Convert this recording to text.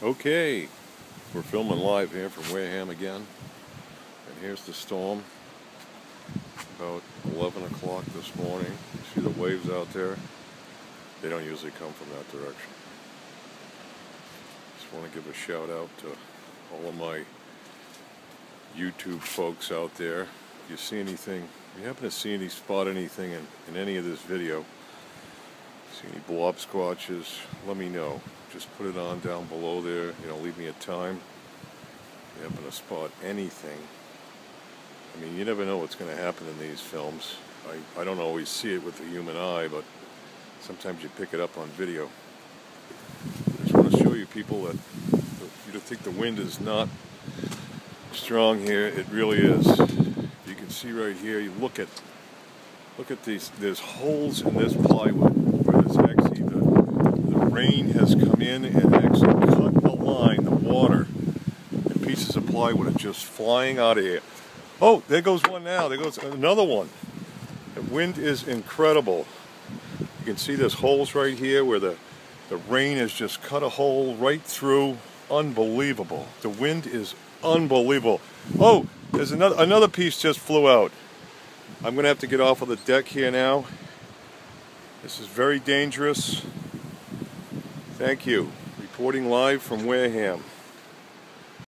Okay, we're filming live here from Wareham again. And here's the storm. About 11 o'clock this morning. You see the waves out there? They don't usually come from that direction. Just want to give a shout out to all of my YouTube folks out there. If you see anything, if you happen to see any, spot anything in, in any of this video, see any blob squatches, let me know just put it on down below there. You know, leave me a time. You happen to spot anything. I mean, you never know what's going to happen in these films. I, I don't always see it with the human eye, but sometimes you pick it up on video. I just want to show you people that you don't think the wind is not strong here. It really is. You can see right here. You look at look at these. There's holes in this plywood where there's actually the the rain has come in and actually cut the line, the water, and pieces of plywood are just flying out of here. Oh, there goes one now. There goes another one. The wind is incredible. You can see there's holes right here where the, the rain has just cut a hole right through. Unbelievable. The wind is unbelievable. Oh, there's another another piece just flew out. I'm going to have to get off of the deck here now. This is very dangerous. Thank you. Reporting live from Wareham.